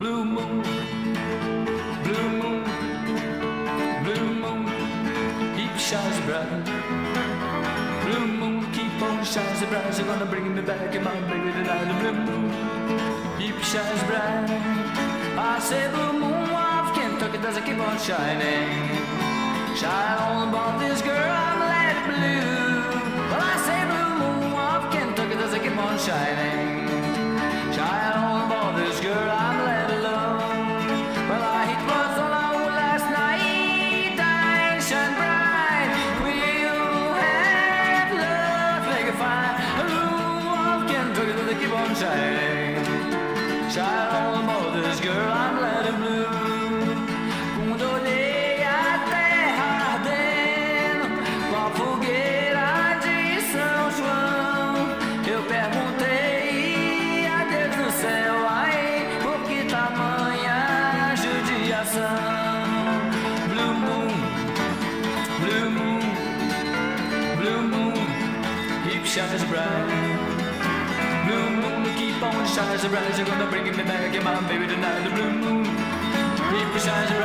Blue moon, blue moon, blue moon, keep shines bright. Blue moon, keep on shining bright. You're gonna bring me back in my baby tonight. The blue moon, keep shines bright. I say blue moon of Kentucky does it keep on shining. Shine on above this girl, I'm let blue. Well, I say blue moon of Kentucky does it keep on shining. It keep on shining. Shine on above this girl, I'm letting blue. Quando olhei ardendo fogueira de São João, eu perguntei a Deus no céu, ai, por que tamanha judiação? Shines bright. Blue moon, keep on shining bright. You're gonna bring me back, in my baby tonight. The blue moon, keep shining bright.